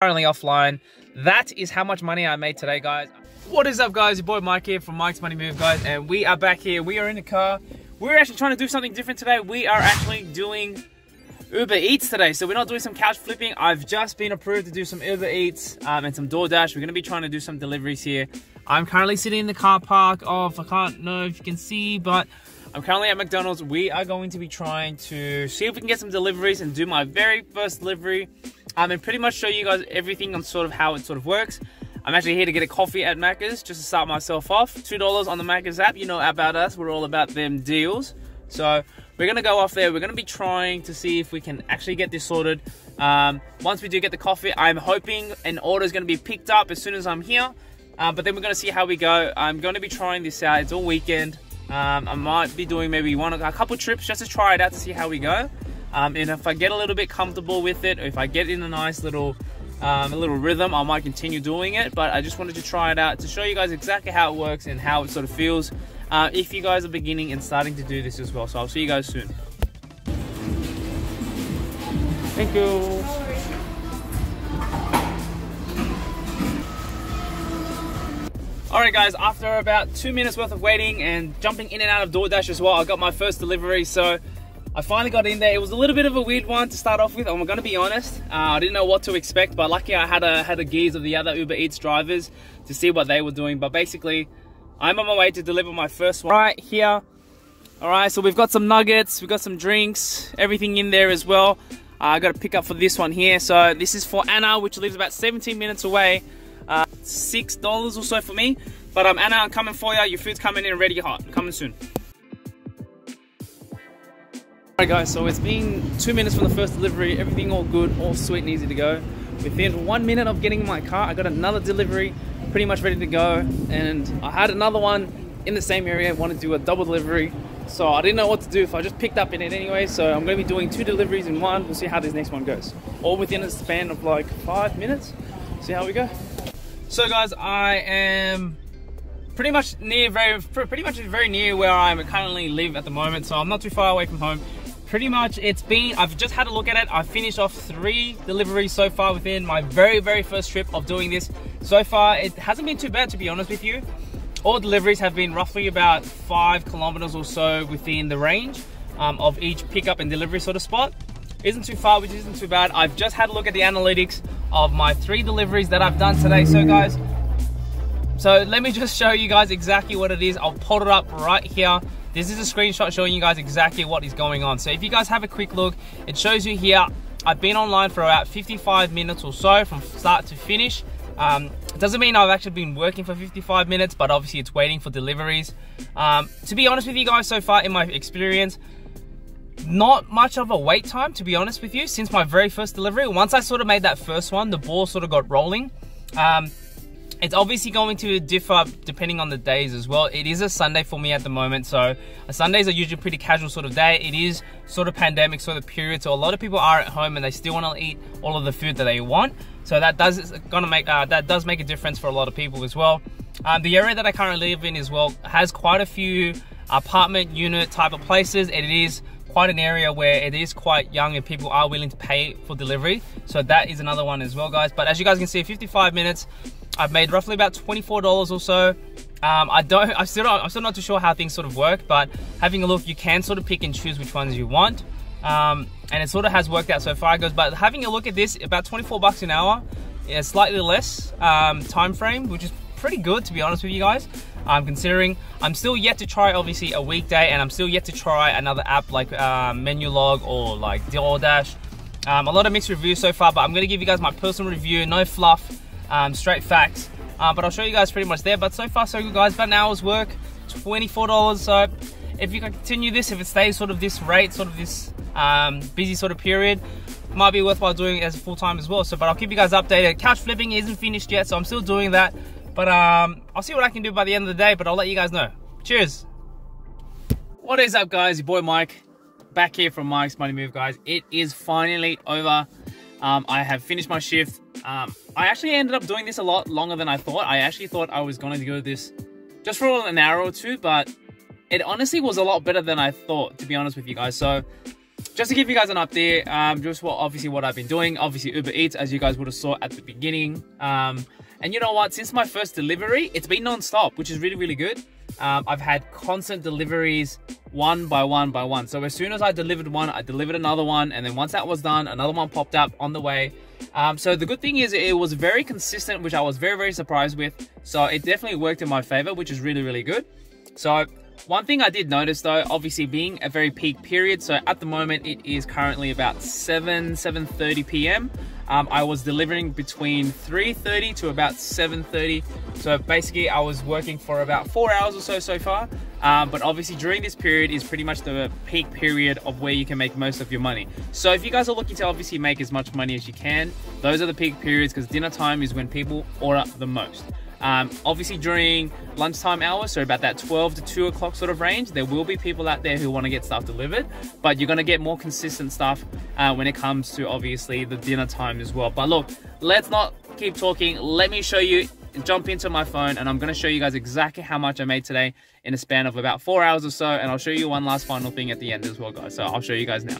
currently offline. That is how much money I made today, guys. What is up, guys? Your boy Mike here from Mike's Money Move, guys, and we are back here. We are in the car. We're actually trying to do something different today. We are actually doing Uber Eats today. So we're not doing some couch flipping. I've just been approved to do some Uber Eats um, and some DoorDash. We're going to be trying to do some deliveries here. I'm currently sitting in the car park of, I can't know if you can see, but I'm currently at McDonald's. We are going to be trying to see if we can get some deliveries and do my very first delivery um, and pretty much show you guys everything on sort of how it sort of works. I'm actually here to get a coffee at Macca's just to start myself off. $2 on the Macca's app. You know about us. We're all about them deals. So we're going to go off there. We're going to be trying to see if we can actually get this sorted. Um, once we do get the coffee, I'm hoping an order is going to be picked up as soon as I'm here. Uh, but then we're going to see how we go. I'm going to be trying this out. It's all weekend. Um, I might be doing maybe one, or a couple trips just to try it out to see how we go. Um, and if I get a little bit comfortable with it, or if I get in a nice little um, a little rhythm, I might continue doing it. But I just wanted to try it out to show you guys exactly how it works and how it sort of feels uh, if you guys are beginning and starting to do this as well. So I'll see you guys soon. Thank you. Alright guys, after about two minutes worth of waiting and jumping in and out of DoorDash as well, I got my first delivery. So I finally got in there. It was a little bit of a weird one to start off with. I'm gonna be honest. Uh, I didn't know what to expect, but lucky I had a had a gears of the other Uber Eats drivers to see what they were doing. But basically, I'm on my way to deliver my first one right here. All right, so we've got some nuggets, we've got some drinks, everything in there as well. Uh, I got to pick up for this one here. So this is for Anna, which lives about 17 minutes away. Uh, Six dollars or so for me. But um, Anna, I'm coming for you. Your food's coming in ready hot. Coming soon. Alright guys, so it's been two minutes from the first delivery, everything all good, all sweet and easy to go. Within one minute of getting in my car, I got another delivery, pretty much ready to go. And I had another one in the same area, wanted to do a double delivery. So I didn't know what to do, if I just picked up in it anyway. So I'm gonna be doing two deliveries in one. We'll see how this next one goes. All within a span of like five minutes. See how we go. So guys, I am pretty much near very pretty much very near where I currently live at the moment so I'm not too far away from home. Pretty much it's been i've just had a look at it. I've finished off three deliveries so far within my very very first trip of doing this. So far it hasn't been too bad to be honest with you. All deliveries have been roughly about five kilometers or so within the range um, of each pickup and delivery sort of spot isn't too far which isn't too bad i've just had a look at the analytics of my three deliveries that i've done today so guys so let me just show you guys exactly what it is i'll pull it up right here this is a screenshot showing you guys exactly what is going on. So if you guys have a quick look, it shows you here, I've been online for about 55 minutes or so from start to finish. Um, it doesn't mean I've actually been working for 55 minutes, but obviously it's waiting for deliveries. Um, to be honest with you guys, so far in my experience, not much of a wait time, to be honest with you, since my very first delivery. Once I sort of made that first one, the ball sort of got rolling. Um, it's obviously going to differ depending on the days as well. It is a Sunday for me at the moment, so Sundays are usually pretty casual sort of day. It is sort of pandemic sort of period, so a lot of people are at home and they still want to eat all of the food that they want. So that does gonna make uh, that does make a difference for a lot of people as well. Um, the area that I currently live in as well has quite a few apartment unit type of places. And it is quite an area where it is quite young and people are willing to pay for delivery. So that is another one as well, guys. But as you guys can see, 55 minutes I've made roughly about $24 or so. Um, I don't, I'm still, not, I'm still not too sure how things sort of work, but having a look, you can sort of pick and choose which ones you want. Um, and it sort of has worked out so far, guys. But having a look at this, about 24 bucks an hour, yeah, slightly less um, time frame, which is pretty good to be honest with you guys. I'm considering. I'm still yet to try obviously a weekday, and I'm still yet to try another app like uh, Menulog or like DoorDash. Um, a lot of mixed reviews so far, but I'm gonna give you guys my personal review, no fluff um, straight facts. Uh, but I'll show you guys pretty much there. But so far, so good, guys. About an hour's work, $24. So if you can continue this, if it stays sort of this rate, sort of this um, busy sort of period, might be worthwhile doing it as full time as well. So, but I'll keep you guys updated. Couch flipping isn't finished yet, so I'm still doing that. But um, I'll see what I can do by the end of the day. But I'll let you guys know. Cheers. What is up, guys? Your boy Mike, back here from Mike's Money Move, guys. It is finally over. Um, I have finished my shift. Um, I actually ended up doing this a lot longer than I thought. I actually thought I was going to do this just for an hour or two, but it honestly was a lot better than I thought, to be honest with you guys. So just to give you guys an update, um, just what obviously what I've been doing, obviously Uber Eats, as you guys would have saw at the beginning. Um, and you know what? Since my first delivery, it's been non-stop, which is really, really good. Um, I've had constant deliveries one by one by one. So as soon as I delivered one, I delivered another one. And then once that was done, another one popped up on the way. Um, so the good thing is it was very consistent, which I was very, very surprised with. So it definitely worked in my favor, which is really, really good. So one thing I did notice though, obviously being a very peak period, so at the moment it is currently about 7, 7.30 p.m. Um, I was delivering between 3.30 to about 7.30. So basically I was working for about four hours or so so far. Um, but obviously during this period is pretty much the peak period of where you can make most of your money. So if you guys are looking to obviously make as much money as you can, those are the peak periods because dinner time is when people order the most. Um, obviously, during lunchtime hours, so about that 12 to 2 o'clock sort of range, there will be people out there who want to get stuff delivered, but you're going to get more consistent stuff uh, when it comes to obviously the dinner time as well. But look, let's not keep talking. Let me show you, jump into my phone, and I'm going to show you guys exactly how much I made today in a span of about four hours or so, and I'll show you one last final thing at the end as well, guys. So I'll show you guys now.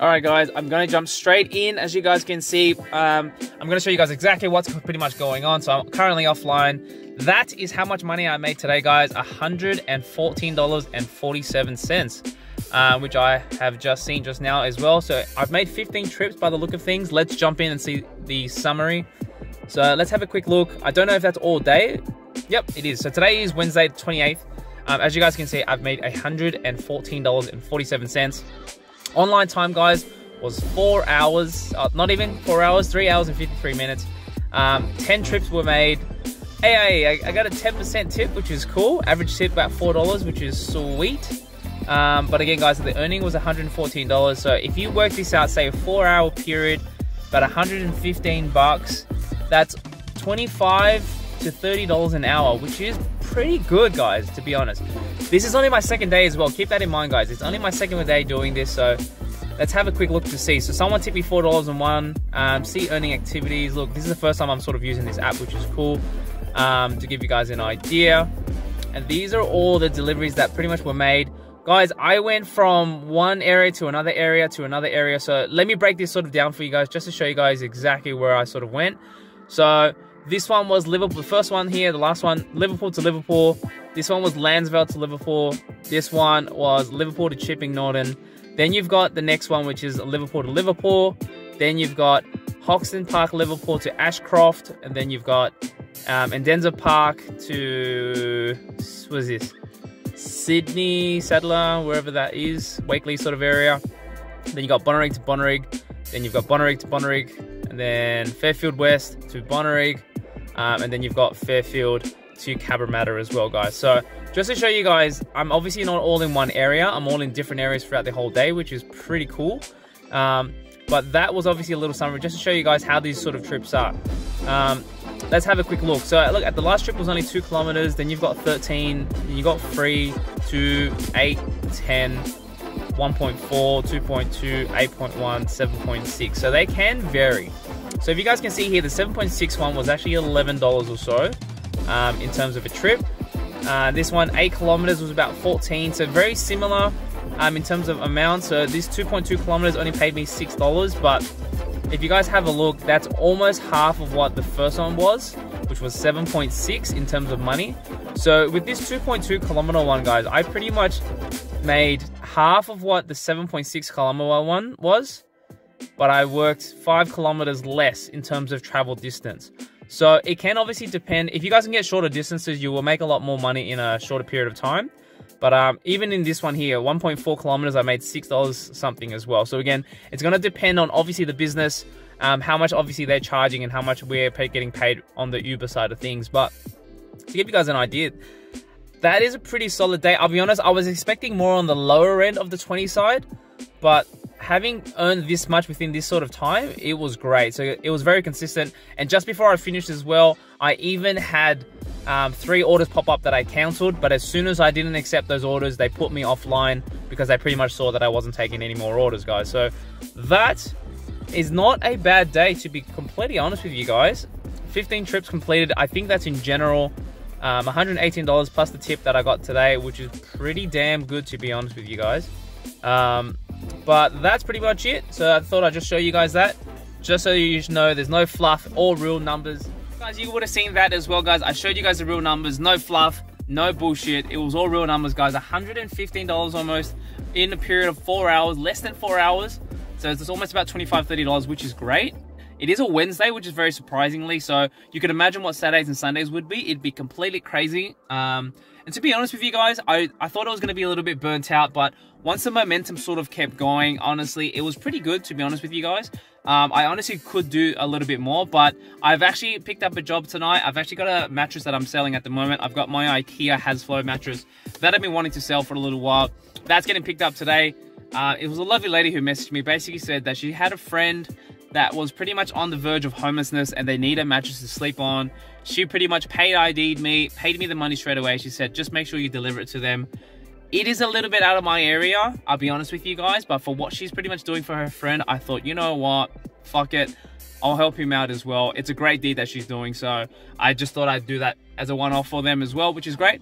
All right, guys, I'm going to jump straight in. As you guys can see, um, I'm going to show you guys exactly what's pretty much going on. So I'm currently offline. That is how much money I made today, guys. $114.47, uh, which I have just seen just now as well. So I've made 15 trips by the look of things. Let's jump in and see the summary. So let's have a quick look. I don't know if that's all day. Yep, it is. So today is Wednesday, 28th. Um, as you guys can see, I've made $114.47. Online time, guys, was four hours, uh, not even four hours, three hours and 53 minutes. Um, 10 trips were made. Hey, I, I got a 10% tip, which is cool. Average tip about $4, which is sweet. Um, but again, guys, the earning was $114. So if you work this out, say a four hour period, about 115 bucks, that's 25 to $30 an hour, which is pretty good, guys, to be honest. This is only my second day as well. Keep that in mind, guys. It's only my second day doing this, so let's have a quick look to see. So someone tipped me $4 and one. Um, see earning activities. Look, this is the first time I'm sort of using this app, which is cool um, to give you guys an idea. And these are all the deliveries that pretty much were made. Guys, I went from one area to another area to another area. So let me break this sort of down for you guys just to show you guys exactly where I sort of went. So this one was Liverpool, the first one here, the last one, Liverpool to Liverpool. This one was Lansvale to Liverpool. This one was Liverpool to Chipping Norton. Then you've got the next one, which is Liverpool to Liverpool. Then you've got Hoxton Park, Liverpool to Ashcroft. And then you've got um, Edensor Park to, what is this? Sydney, Sadleir, wherever that is, Wakeley sort of area. Then you got Bonnyrigg to Bonnyrigg. Then you've got Bonnyrigg to Bonnyrigg. And then Fairfield West to Bonnyrigg. Um, and then you've got Fairfield to Cabramatta as well, guys. So just to show you guys, I'm obviously not all in one area. I'm all in different areas throughout the whole day, which is pretty cool. Um, but that was obviously a little summary just to show you guys how these sort of trips are. Um, let's have a quick look. So look, at the last trip was only two kilometers. Then you've got 13. Then you got 3, 2, 8, 10, 1.4, 2.2, 8.1, 7.6. So they can vary. So if you guys can see here, the 7.6 one was actually $11 or so um, in terms of a trip. Uh, this one, 8 kilometers, was about 14 so very similar um, in terms of amount. So this 2.2 kilometers only paid me $6, but if you guys have a look, that's almost half of what the first one was, which was 7.6 in terms of money. So with this 2.2 kilometer one, guys, I pretty much made half of what the 7.6 kilometer one was but I worked five kilometers less in terms of travel distance. So it can obviously depend. If you guys can get shorter distances, you will make a lot more money in a shorter period of time. But um, even in this one here, 1.4 kilometers, I made $6 something as well. So again, it's going to depend on obviously the business, um, how much obviously they're charging and how much we're getting paid on the Uber side of things. But to give you guys an idea, that is a pretty solid day. I'll be honest, I was expecting more on the lower end of the 20 side, but having earned this much within this sort of time, it was great. So it was very consistent. And just before I finished as well, I even had um, three orders pop up that I cancelled. But as soon as I didn't accept those orders, they put me offline because they pretty much saw that I wasn't taking any more orders, guys. So that is not a bad day, to be completely honest with you guys. 15 trips completed. I think that's in general Um, $118 plus the tip that I got today, which is pretty damn good to be honest with you guys. Um, but that's pretty much it. So I thought I'd just show you guys that. Just so you know there's no fluff, all real numbers. Guys, you would have seen that as well, guys. I showed you guys the real numbers, no fluff, no bullshit. It was all real numbers, guys. $115 almost in a period of four hours, less than four hours. So it's almost about $25, $30, which is great. It is a Wednesday, which is very surprisingly. So you can imagine what Saturdays and Sundays would be. It'd be completely crazy. Um, and to be honest with you guys, I, I thought I was going to be a little bit burnt out, but once the momentum sort of kept going, honestly, it was pretty good, to be honest with you guys. Um, I honestly could do a little bit more, but I've actually picked up a job tonight. I've actually got a mattress that I'm selling at the moment. I've got my IKEA Hafslo mattress that I've been wanting to sell for a little while. That's getting picked up today. Uh, it was a lovely lady who messaged me, basically said that she had a friend that was pretty much on the verge of homelessness and they need a mattress to sleep on. She pretty much paid ID'd me, paid me the money straight away. She said, just make sure you deliver it to them. It is a little bit out of my area, I'll be honest with you guys, but for what she's pretty much doing for her friend, I thought, you know what, fuck it. I'll help him out as well. It's a great deed that she's doing, so I just thought I'd do that as a one-off for them as well, which is great.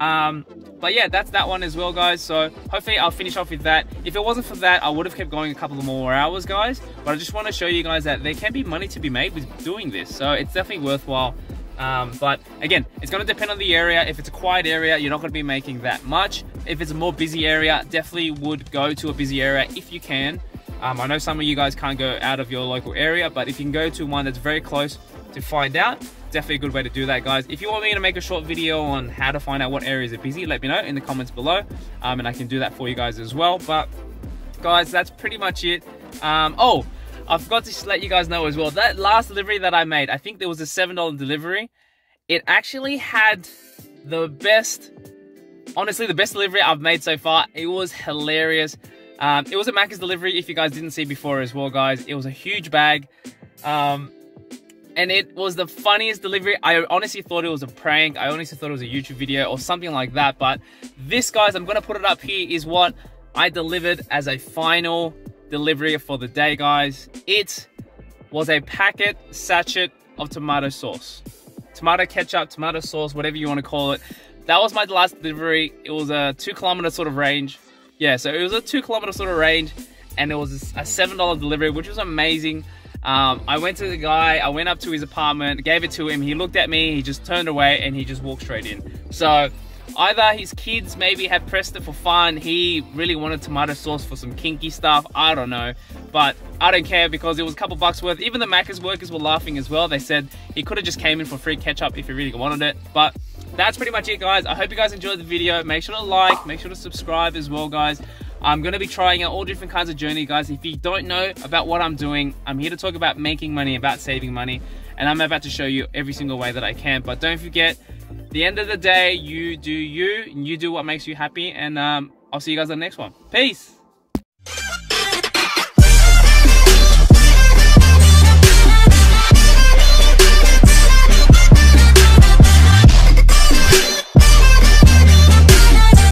Um, but yeah, that's that one as well, guys. So hopefully I'll finish off with that. If it wasn't for that, I would have kept going a couple more hours, guys. But I just want to show you guys that there can be money to be made with doing this. So it's definitely worthwhile. Um, but again, it's going to depend on the area. If it's a quiet area, you're not going to be making that much. If it's a more busy area, definitely would go to a busy area if you can. Um, I know some of you guys can't go out of your local area, but if you can go to one that's very close to find out, definitely a good way to do that, guys. If you want me to make a short video on how to find out what areas are busy, let me know in the comments below, um, and I can do that for you guys as well. But guys, that's pretty much it. Um, oh, I forgot to let you guys know as well, that last delivery that I made, I think there was a $7 delivery. It actually had the best, honestly, the best delivery I've made so far. It was hilarious. Um, it was a Macca's delivery, if you guys didn't see before as well, guys. It was a huge bag. Um, and it was the funniest delivery. I honestly thought it was a prank. I honestly thought it was a YouTube video or something like that. But this, guys, I'm to put it up here, is what I delivered as a final delivery for the day, guys. It was a packet sachet of tomato sauce. Tomato ketchup, tomato sauce, whatever you want to call it. That was my last delivery. It was a two kilometer sort of range. Yeah, so it was a two kilometer sort of range and it was a $7 delivery, which was amazing. Um, I went to the guy, I went up to his apartment, gave it to him. He looked at me, he just turned away and he just walked straight in. So Either his kids maybe had pressed it for fun, he really wanted tomato sauce for some kinky stuff, I don't know. But I don't care because it was a couple bucks worth. Even the Macca's workers were laughing as well. They said he could have just came in for free ketchup if he really wanted it. But that's pretty much it guys. I hope you guys enjoyed the video. Make sure to like, make sure to subscribe as well guys. I'm to be trying out all different kinds of journey, guys. If you don't know about what I'm doing, I'm here to talk about making money, about saving money, and I'm about to show you every single way that I can. But don't forget, the end of the day, you do you, and you do what makes you happy, and um, I'll see you guys on the next one. Peace!